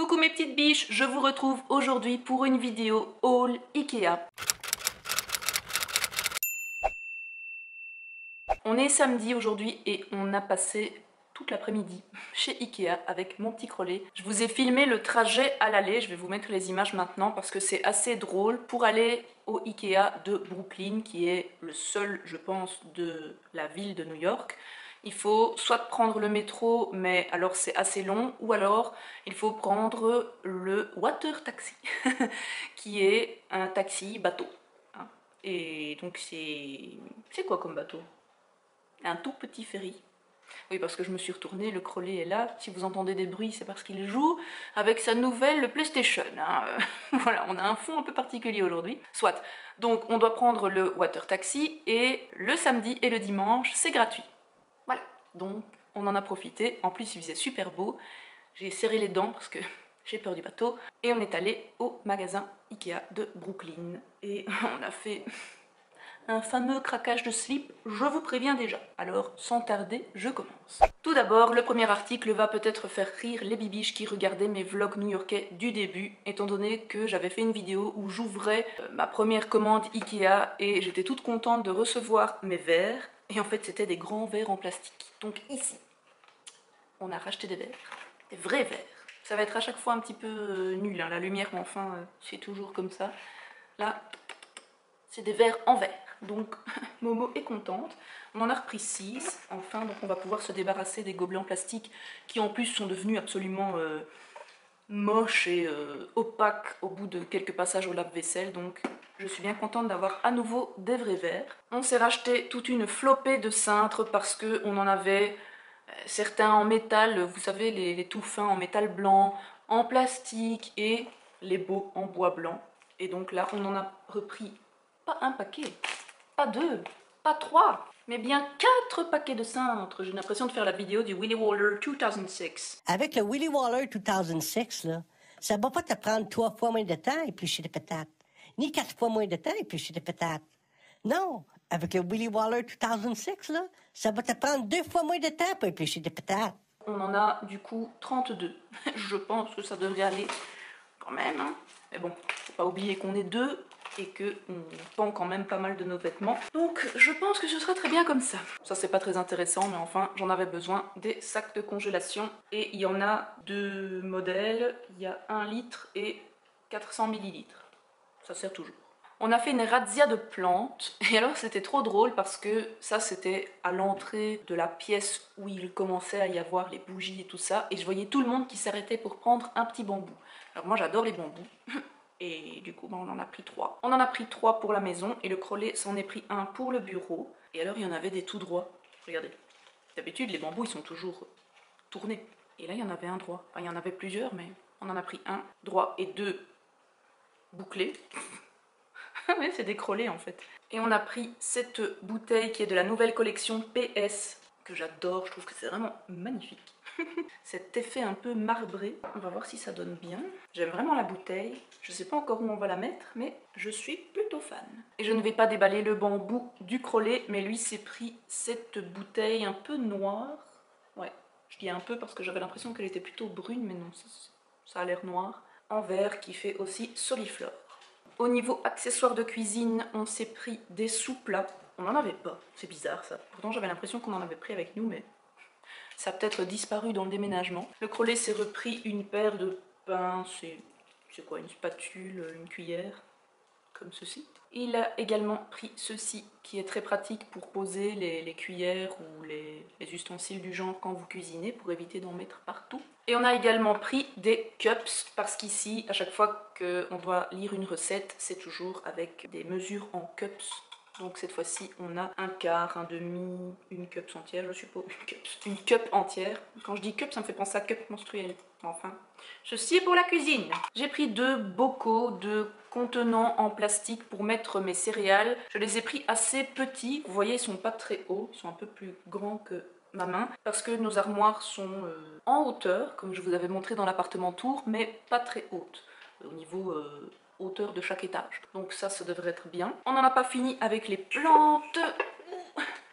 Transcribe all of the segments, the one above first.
Coucou mes petites biches, je vous retrouve aujourd'hui pour une vidéo haul Ikea. On est samedi aujourd'hui et on a passé toute l'après-midi chez Ikea avec mon petit crollet. Je vous ai filmé le trajet à l'aller, je vais vous mettre les images maintenant parce que c'est assez drôle pour aller au Ikea de Brooklyn qui est le seul je pense de la ville de New York il faut soit prendre le métro, mais alors c'est assez long, ou alors il faut prendre le water taxi, qui est un taxi bateau. Hein. Et donc c'est... c'est quoi comme bateau? Un tout petit ferry. Oui, parce que je me suis retournée, le crollet est là. Si vous entendez des bruits, c'est parce qu'il joue avec sa nouvelle PlayStation. Hein. voilà, on a un fond un peu particulier aujourd'hui. Soit. Donc, on doit prendre le water taxi et le samedi et le dimanche, c'est gratuit. Donc on en a profité. En plus, il faisait super beau. J'ai serré les dents parce que j'ai peur du bateau. Et on est allé au magasin Ikea de Brooklyn. Et on a fait un fameux craquage de slip, je vous préviens déjà. Alors, sans tarder, je commence. Tout d'abord, le premier article va peut-être faire rire les bibiches qui regardaient mes vlogs new-yorkais du début, étant donné que j'avais fait une vidéo où j'ouvrais euh, ma première commande Ikea et j'étais toute contente de recevoir mes verres et en fait, c'était des grands verres en plastique. Donc ici, on a racheté des verres, des vrais verres. Ça va être à chaque fois un petit peu euh, nul, hein, la lumière, mais enfin, euh, c'est toujours comme ça. Là, c'est des verres en verre. Donc, Momo est contente. On en a repris 6, enfin, donc on va pouvoir se débarrasser des gobelets en plastique qui en plus sont devenus absolument euh, moches et opaques au bout de quelques passages au lave-vaisselle. Donc, je suis bien contente d'avoir à nouveau des vrais verres. On s'est racheté toute une flopée de cintres parce qu'on en avait euh, certains en métal, vous savez, les, tout fins en métal blanc, en plastique et les beaux en bois blanc. Et donc là, on en a repris pas un paquet, pas deux, pas trois, mais bien quatre paquets de cintres. J'ai l'impression de faire la vidéo du Willy Waller 2006. Avec le Willy Waller 2006, là, ça va pas te prendre trois fois moins de temps et plus des patates ni quatre fois moins de temps et puis des patates. Non, avec le Willy Waller 2006, là, ça va te prendre deux fois moins de temps pour éplucher des patates. On en a du coup 32. Je pense que ça devrait aller quand même. Hein. Mais bon, faut pas oublier qu'on est deux et qu'on pend quand même pas mal de nos vêtements. Donc je pense que ce sera très bien comme ça. Ça c'est pas très intéressant mais enfin j'en avais besoin des sacs de congélation et il y en a deux modèles. Il y a 1 litre et 400 millilitres ça sert toujours. On a fait une razzia de plantes et alors c'était trop drôle parce que ça c'était à l'entrée de la pièce où il commençait à y avoir les bougies et tout ça et je voyais tout le monde qui s'arrêtait pour prendre un petit bambou. Alors moi j'adore les bambous et du coup ben, on en a pris trois. On en a pris trois pour la maison et le crollet s'en est pris un pour le bureau et alors il y en avait des tout droits. Regardez, d'habitude les bambous ils sont toujours tournés et là il y en avait un droit. Enfin il y en avait plusieurs mais on en a pris un droit et deux bouclé. oui, c'est décrollé en fait. Et on a pris cette bouteille qui est de la nouvelle collection PS, que j'adore, je trouve que c'est vraiment magnifique. Cet effet un peu marbré, on va voir si ça donne bien. J'aime vraiment la bouteille, je sais pas encore où on va la mettre, mais je suis plutôt fan. Et je ne vais pas déballer le bambou du crollet, mais lui s'est pris cette bouteille un peu noire. Ouais, je dis un peu parce que j'avais l'impression qu'elle était plutôt brune, mais non, ça, ça a l'air noir en verre qui fait aussi soliflore. Au niveau accessoires de cuisine, on s'est pris des sous-plats. On n'en avait pas, c'est bizarre ça. Pourtant j'avais l'impression qu'on en avait pris avec nous, mais ça a peut-être disparu dans le déménagement. Le crollet s'est repris une paire de pains, c'est quoi, une spatule, une cuillère, ceci. Il a également pris ceci qui est très pratique pour poser les, cuillères ou les, ustensiles du genre quand vous cuisinez pour éviter d'en mettre partout. Et on a également pris des cups parce qu'ici à chaque fois qu'on doit lire une recette c'est toujours avec des mesures en cups donc cette fois-ci, on a un quart, un demi, une cup entière, je suppose. Une cup, une entière. Quand je dis cup, ça me fait penser à cup menstruel. Enfin, ceci est pour la cuisine. J'ai pris deux bocaux de contenants en plastique pour mettre mes céréales. Je les ai pris assez petits. Vous voyez, ils sont pas très hauts. Ils sont un peu plus grands que ma main parce que nos armoires sont euh, en hauteur, comme je vous avais montré dans l'appartement tour, mais pas très hautes. Au niveau euh, hauteur de chaque étage. Donc ça, ça devrait être bien. On n'en a pas fini avec les plantes.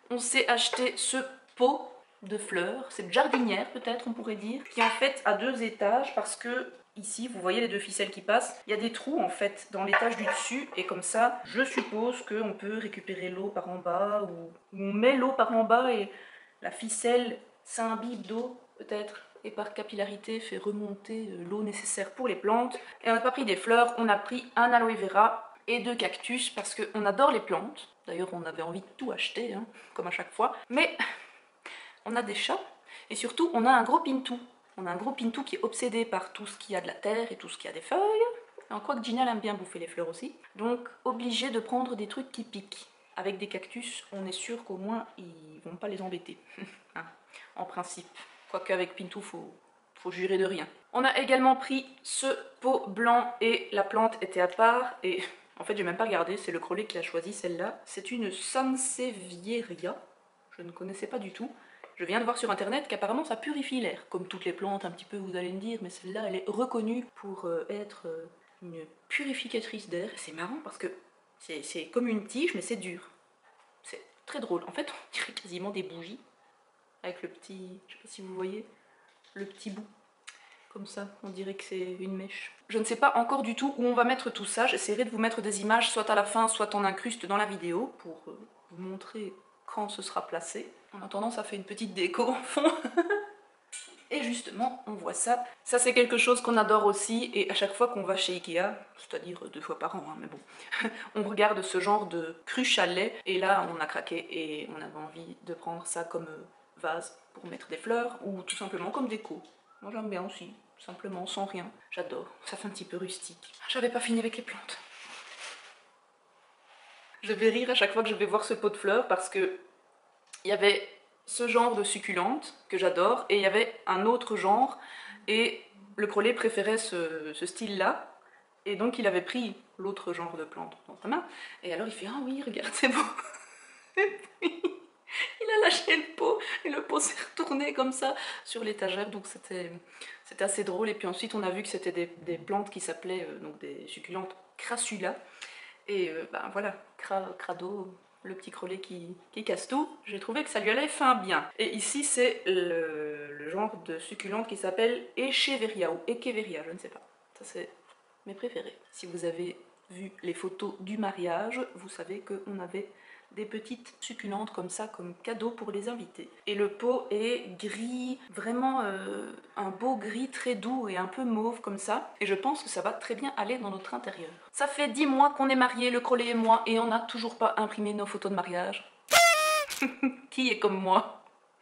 On s'est acheté ce pot de fleurs, cette jardinière peut-être on pourrait dire, qui en fait a deux étages parce que ici, vous voyez les deux ficelles qui passent, il y a des trous en fait dans l'étage du dessus et comme ça, je suppose qu'on peut récupérer l'eau par en bas ou on met l'eau par en bas et la ficelle s'imbibe d'eau peut-être et par capillarité fait remonter euh, l'eau nécessaire pour les plantes. Et on n'a pas pris des fleurs, on a pris un aloe vera et deux cactus parce qu'on adore les plantes. D'ailleurs, on avait envie de tout acheter, hein, comme à chaque fois. Mais on a des chats et surtout, on a un gros pintou. On a un gros pintou qui est obsédé par tout ce qui a de la terre et tout ce qui a des feuilles. En quoi que Gina aime bien bouffer les fleurs aussi. Donc, obligé de prendre des trucs qui piquent. Avec des cactus, on est sûr qu'au moins, ils vont pas les embêter. Hein, en principe. Quoique avec Pintou, faut, faut jurer de rien. On a également pris ce pot blanc et la plante était à part. Et en fait, j'ai même pas regardé, c'est le crollet qui a choisi celle-là. C'est une Sansevieria. Je ne connaissais pas du tout. Je viens de voir sur internet qu'apparemment ça purifie l'air, comme toutes les plantes un petit peu vous allez me dire, mais celle-là elle est reconnue pour euh, être euh, une purificatrice d'air. C'est marrant parce que c'est comme une tige mais c'est dur. C'est très drôle. En fait on dirait quasiment des bougies avec le petit, je sais pas si vous voyez, le petit bout. Comme ça, on dirait que c'est une mèche. Je ne sais pas encore du tout où on va mettre tout ça. J'essaierai de vous mettre des images soit à la fin, soit en incruste dans la vidéo pour euh, vous montrer quand ce sera placé. En attendant, ça fait une petite déco en fond. et justement, on voit ça. Ça, c'est quelque chose qu'on adore aussi. Et à chaque fois qu'on va chez Ikea, c'est-à-dire deux fois par an, hein, mais bon, on regarde ce genre de cruche à lait. Et là, on a craqué et on avait envie de prendre ça comme euh, vase pour mettre des fleurs ou tout simplement comme déco. Moi, j'aime bien aussi, simplement, sans rien. J'adore. Ça fait un petit peu rustique. J'avais pas fini avec les plantes. Je vais rire à chaque fois que je vais voir ce pot de fleurs parce que il y avait ce genre de succulente que j'adore et il y avait un autre genre et le crollet préférait ce, style-là et donc il avait pris l'autre genre de plante dans sa main et alors il fait ah oui regarde c'est beau il a lâché le pot et le pot s'est retourné comme ça sur l'étagère donc c'était assez drôle et puis ensuite on a vu que c'était des, plantes qui s'appelaient euh, donc des succulentes crassula et euh, ben voilà crado le petit crollet qui, casse tout, j'ai trouvé que ça lui allait fin bien. Et ici, c'est le, genre de succulente qui s'appelle Echeveria ou Echeveria, je ne sais pas. Ça, c'est mes préférés. Si vous avez vu les photos du mariage, vous savez qu'on avait des petites succulentes comme ça, comme cadeau pour les invités. Et le pot est gris, vraiment euh, un beau gris très doux et un peu mauve comme ça. Et je pense que ça va très bien aller dans notre intérieur. Ça fait 10 mois qu'on est mariés, le crollet et moi, et on n'a toujours pas imprimé nos photos de mariage. Qui est comme moi?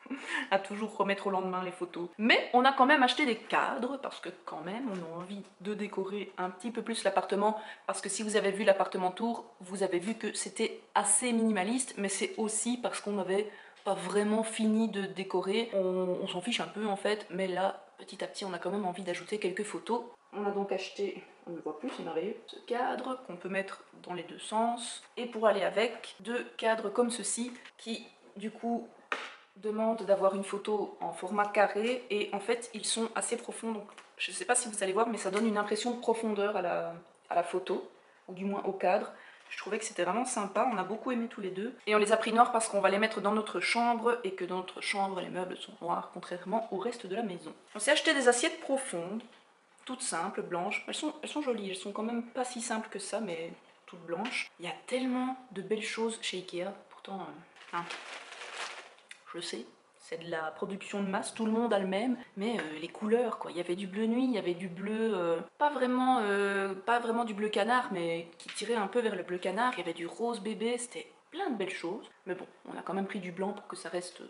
à toujours remettre au lendemain les photos. Mais on a quand même acheté des cadres parce que quand même on a envie de décorer un petit peu plus l'appartement parce que si vous avez vu l'appartement tour, vous avez vu que c'était assez minimaliste mais c'est aussi parce qu'on n'avait pas vraiment fini de décorer. On, s'en fiche un peu en fait mais là petit à petit on a quand même envie d'ajouter quelques photos. On a donc acheté, on ne voit plus, c'est merveilleux, ce cadre qu'on peut mettre dans les deux sens et pour aller avec deux cadres comme ceci qui du coup demande d'avoir une photo en format carré et en fait ils sont assez profonds donc je ne sais pas si vous allez voir mais ça donne une impression de profondeur à la, à la photo ou du moins au cadre je trouvais que c'était vraiment sympa, on a beaucoup aimé tous les deux. Et on les a pris noirs parce qu'on va les mettre dans notre chambre et que dans notre chambre les meubles sont noirs contrairement au reste de la maison. On s'est acheté des assiettes profondes, toutes simples, blanches. Elles sont, elles sont jolies, elles sont quand même pas si simples que ça mais toutes blanches. Il y a tellement de belles choses chez Ikea, pourtant... Euh, hein, je sais, c'est de la production de masse, tout le monde a le même, mais euh, les couleurs quoi, il y avait du bleu nuit, il y avait du bleu, euh, pas, vraiment, euh, pas vraiment du bleu canard, mais qui tirait un peu vers le bleu canard, il y avait du rose bébé, c'était plein de belles choses, mais bon, on a quand même pris du blanc pour que ça reste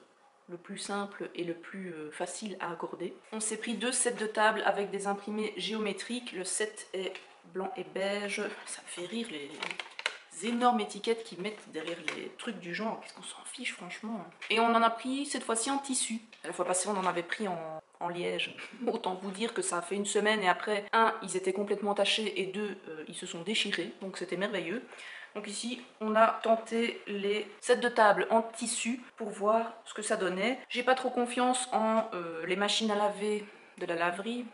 le plus simple et le plus facile à accorder. On s'est pris deux sets de table avec des imprimés géométriques, le set est blanc et beige, ça fait rire les, énormes étiquettes qui mettent derrière les trucs du genre. Qu'est-ce qu'on s'en fiche, franchement. Et on en a pris cette fois-ci en tissu. La fois passée, on en avait pris en, liège. Autant vous dire que ça a fait une semaine et après, un, ils étaient complètement tachés et deux, euh, ils se sont déchirés. Donc c'était merveilleux. Donc ici, on a tenté les sets de table en tissu pour voir ce que ça donnait. J'ai pas trop confiance en euh, les machines à laver de la laverie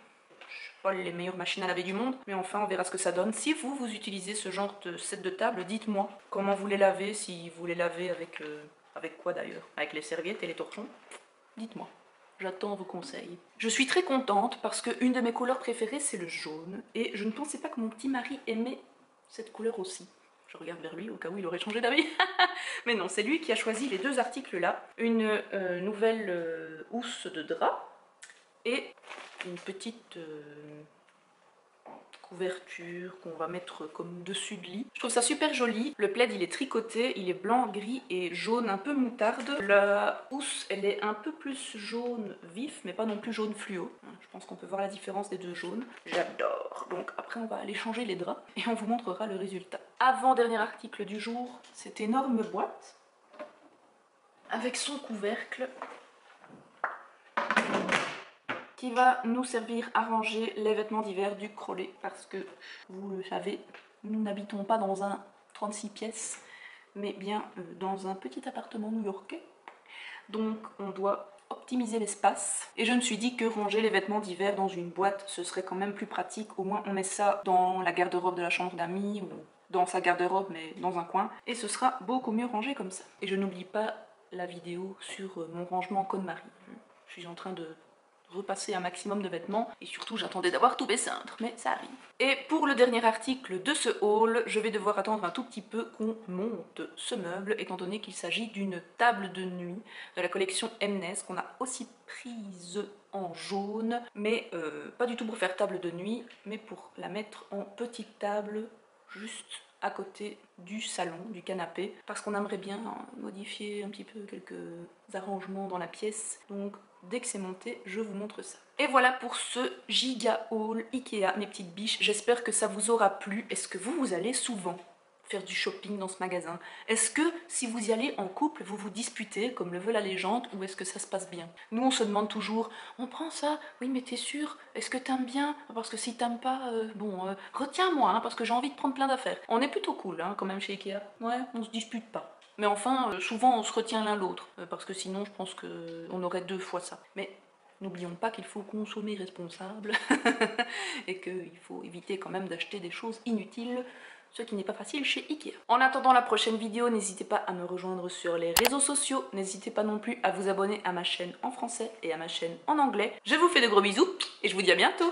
pas les meilleures machines à laver du monde, mais enfin on verra ce que ça donne. Si vous, vous utilisez ce genre de set de table, dites-moi comment vous les lavez, si vous les lavez avec, euh, avec quoi d'ailleurs? Avec les serviettes et les torchons? Dites-moi. j'attends vos conseils. Je suis très contente parce qu'une de mes couleurs préférées c'est le jaune et je ne pensais pas que mon petit mari aimait cette couleur aussi. Je regarde vers lui au cas où il aurait changé d'avis. Mais non, c'est lui qui a choisi les deux articles là. Une euh, nouvelle euh, housse de drap et une petite euh, couverture qu'on va mettre comme dessus de lit. Je trouve ça super joli. Le plaid il est tricoté, il est blanc, gris et jaune un peu moutarde. La housse elle est un peu plus jaune vif mais pas non plus jaune fluo. Je pense qu'on peut voir la différence des deux jaunes. J'adore. Donc après on va aller changer les draps et on vous montrera le résultat. Avant-dernier article du jour, cette énorme boîte avec son couvercle qui va nous servir à ranger les vêtements d'hiver du Crollet parce que, vous le savez, nous n'habitons pas dans un 36 pièces, mais bien euh, dans un petit appartement new-yorkais. Donc on doit optimiser l'espace. Et je me suis dit que ranger les vêtements d'hiver dans une boîte ce serait quand même plus pratique. Au moins on met ça dans la garde-robe de la chambre d'amis ou dans sa garde-robe mais dans un coin. Et ce sera beaucoup mieux rangé comme ça. Et je n'oublie pas la vidéo sur euh, mon rangement Cône-Marie je suis en train de repasser un maximum de vêtements et surtout j'attendais d'avoir tous mes cintres, mais ça arrive. Et pour le dernier article de ce haul, je vais devoir attendre un tout petit peu qu'on monte ce meuble étant donné qu'il s'agit d'une table de nuit de la collection Mnes qu'on a aussi prise en jaune, mais euh, pas du tout pour faire table de nuit, mais pour la mettre en petite table juste à côté du salon, du canapé, parce qu'on aimerait bien modifier un petit peu quelques arrangements dans la pièce. Donc dès que c'est monté, je vous montre ça. Et voilà pour ce giga haul Ikea, mes petites biches. J'espère que ça vous aura plu. Est-ce que vous, vous allez souvent faire du shopping dans ce magasin? Est-ce que si vous y allez en couple, vous vous disputez comme le veut la légende ou est-ce que ça se passe bien? Nous on se demande toujours, on prend ça, oui mais t'es sûr? Est-ce que t'aimes bien? Parce que si t'aimes pas, euh, bon, euh, retiens-moi hein, parce que j'ai envie de prendre plein d'affaires. On est plutôt cool hein, quand même chez Ikea, ouais, on se dispute pas. Mais enfin, euh, souvent on se retient l'un l'autre, euh, parce que sinon je pense qu'on aurait deux fois ça. Mais N'oublions pas qu'il faut consommer responsable et qu'il faut éviter quand même d'acheter des choses inutiles, ce qui n'est pas facile chez Ikea. En attendant la prochaine vidéo, n'hésitez pas à me rejoindre sur les réseaux sociaux. N'hésitez pas non plus à vous abonner à ma chaîne en français et à ma chaîne en anglais. Je vous fais de gros bisous et je vous dis à bientôt